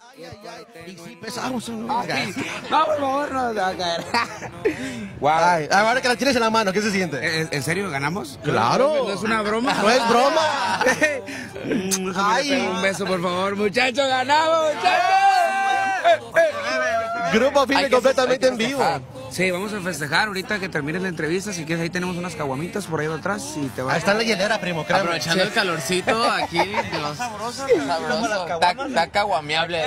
Ay, ay, ay. Y sí pesamos un No, por favor, no te va a caer. Ay, ahora que la tienes en la mano, ¿qué se siente? ¿En, en serio ganamos? Claro. ¿No es una broma? No es broma. Ay. Un beso, por favor, muchachos, ganamos, muchachos. Grupo firme completamente en vivo. Sí, vamos a festejar ahorita que termine la entrevista. Si quieres, ahí tenemos unas caguamitas por ahí atrás y te vas. Ahí está la hielera, primo, créeme. Aprovechando el calorcito aquí. Los... Sabroso. Está, está caguameable.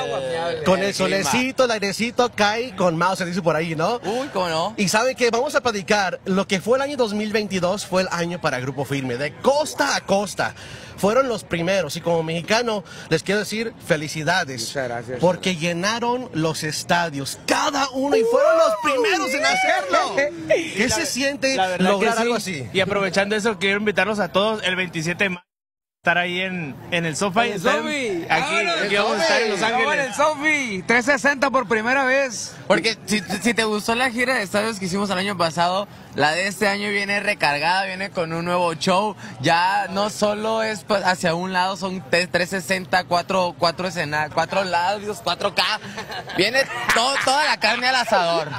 Con el solecito, el airecito cae con mouse, se dice por ahí, ¿no? Uy, ¿cómo no? Y saben que vamos a platicar, lo que fue el año 2022 fue el año para Grupo Firme, de costa a costa. Fueron los primeros y como mexicano les quiero decir felicidades. Muchas gracias. Porque llenaron los estadios, cada uno, y fueron los primeros en hacerlo. ¿Qué se siente lograr sí. algo así? Y aprovechando eso, quiero invitarlos a todos el 27 de mayo. Estar ahí en, en el sofá. y estar. Aquí, Vámonos, aquí vamos a estar en Los Sofi. Vámonos, Ángeles. el Sofi. 360 por primera vez. Porque si, si te gustó la gira de estadios que hicimos el año pasado, la de este año viene recargada, viene con un nuevo show. Ya no solo es pues, hacia un lado, son te- 360, cuatro, cuatro escenarios, cuatro lados, 4K. Viene todo, toda la carne al asador.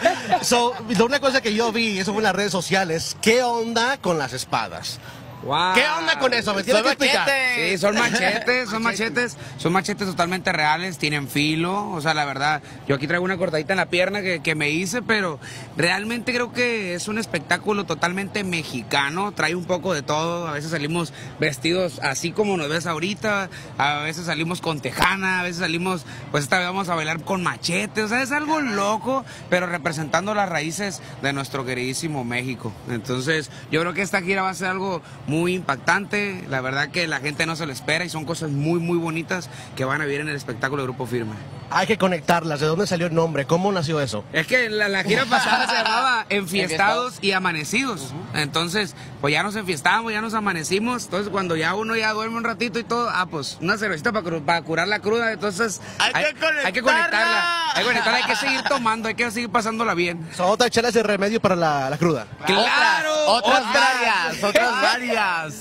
So, una cosa que yo vi, eso fue en las redes sociales, ¿qué onda con las espadas? Wow. ¿Qué onda con eso? ¿Me Son que machetes. Sí, son machetes, son machetes, son machetes totalmente reales, tienen filo, o sea, la verdad, yo aquí traigo una cortadita en la pierna que, que me hice, pero realmente creo que es un espectáculo totalmente mexicano, trae un poco de todo, a veces salimos vestidos así como nos ves ahorita, a veces salimos con tejana, a veces salimos, pues esta vez vamos a bailar con machete, o sea, es algo loco, pero representando las raíces de nuestro queridísimo México. Entonces, yo creo que esta gira va a ser algo muy impactante, la verdad que la gente no se lo espera y son cosas muy, muy bonitas que van a vivir en el espectáculo de Grupo Firme. Hay que conectarlas. ¿De dónde salió el nombre? ¿Cómo nació eso? Es que la, la gira pasada se llamaba Enfiestados y Amanecidos. Entonces, pues ya nos enfiestamos, ya nos amanecimos. Entonces, cuando ya uno ya duerme un ratito y todo, ah, pues una cervecita para, para curar la cruda. Entonces, Hay que hay que conectarla. Hay que conectarla, hay que seguir tomando, hay que seguir pasándola bien. So, otra chela es el remedio para la, la cruda. ¡Claro! Otras, otras otras. varias, otras varias. Gracias.